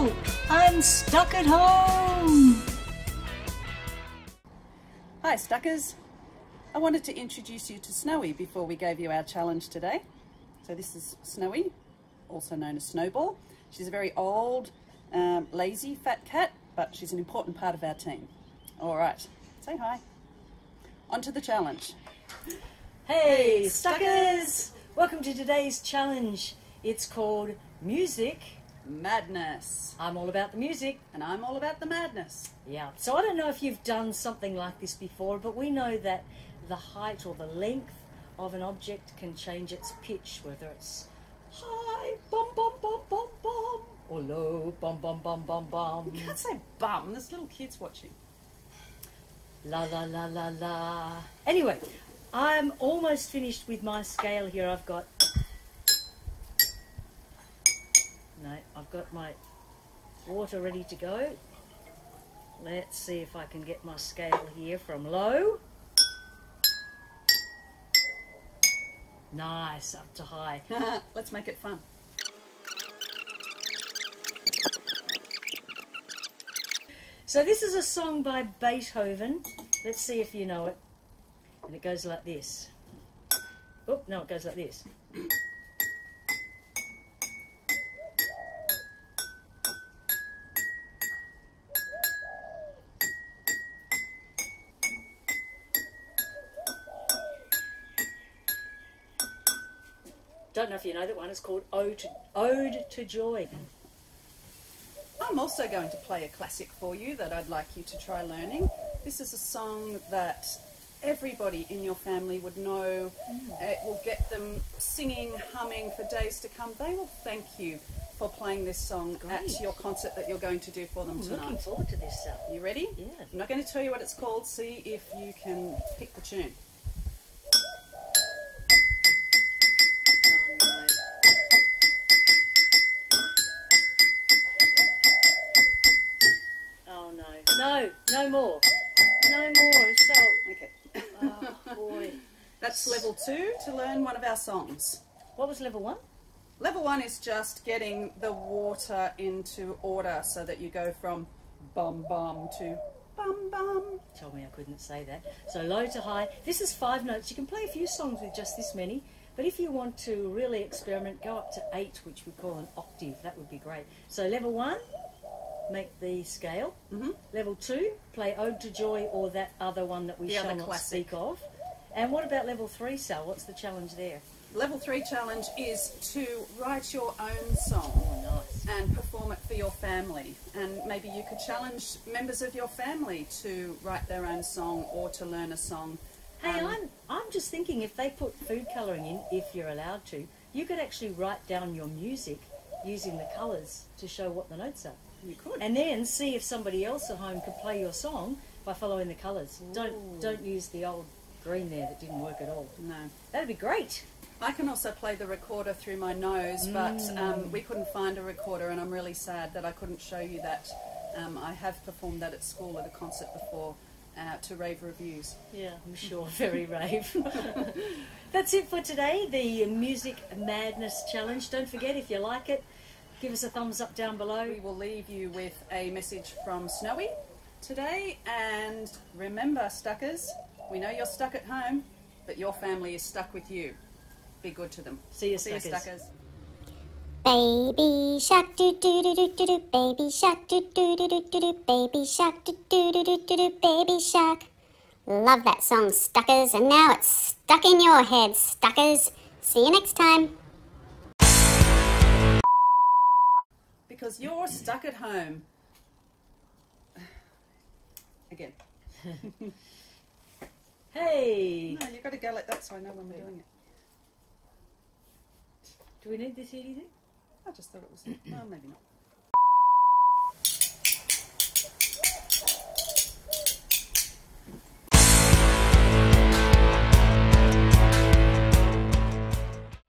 on Stuck at Home. Hi, Stuckers. I wanted to introduce you to Snowy before we gave you our challenge today. So this is Snowy, also known as Snowball. She's a very old, um, lazy, fat cat, but she's an important part of our team. All right, say hi. On to the challenge. Hey, Stuckers! Welcome to today's challenge. It's called Music. Madness. I'm all about the music. And I'm all about the madness. Yeah, so I don't know if you've done something like this before, but we know that the height or the length of an object can change its pitch, whether it's high, bum bum bum bum bum, or low, bum bum bum bum bum. You can't say bum, there's little kids watching. La la la la la. Anyway, I'm almost finished with my scale here. I've got. No, I've got my water ready to go. Let's see if I can get my scale here from low. Nice, up to high. Let's make it fun. So this is a song by Beethoven. Let's see if you know it. And it goes like this. Oh, no, it goes like this. Don't know if you know that one. It's called Ode to, Ode to Joy. I'm also going to play a classic for you that I'd like you to try learning. This is a song that everybody in your family would know. It will get them singing, humming for days to come. They will thank you for playing this song Great. at your concert that you're going to do for them I'm looking forward to this. Uh, You ready? Yeah. I'm not going to tell you what it's called. See if you can pick the tune. No. No, more. No more. So, Okay. oh boy. That's level two to learn one of our songs. What was level one? Level one is just getting the water into order so that you go from bum bum to bum bum. Told me I couldn't say that. So low to high. This is five notes. You can play a few songs with just this many, but if you want to really experiment, go up to eight, which we call an octave. That would be great. So level one, make the scale. Mhm. Level two, play Ode to Joy or that other one that we The shall not classic. speak of. And what about level three, Sal? What's the challenge there? Level three challenge is to write your own song Oh, nice. and perform it for your family. And maybe you could challenge members of your family to write their own song or to learn a song. Hey, Um, I'm I'm just thinking if they put food colouring in, if you're allowed to, you could actually write down your music using the colours to show what the notes are, You could. and then see if somebody else at home could play your song by following the colours. Don't don't use the old green there that didn't work at all. no. That'd be great. I can also play the recorder through my nose, but um, we couldn't find a recorder, and I'm really sad that I couldn't show you that. Um, I have performed that at school at a concert before uh, to rave reviews. Yeah, I'm sure. Very rave. That's it for today. The Music Madness Challenge. Don't forget if you like it, give us a thumbs up down below. We will leave you with a message from Snowy today, and remember, Stuckers, we know you're stuck at home, but your family is stuck with you. Be good to them. See you, See you, Stuckers. Stuckers. Baby shark doo doo doo doo doo doo baby shark doo doo doo doo doo doo baby shark doo doo doo doo doo doo baby shark. Love that song, Stuckers, and now it's stuck in your head, Stuckers. See you next time. Because you're stuck at home. Again. Hey, No, you've got to go like that so I know when we're doing it. do we need this here, do you think? I just thought it was. Well, maybe not.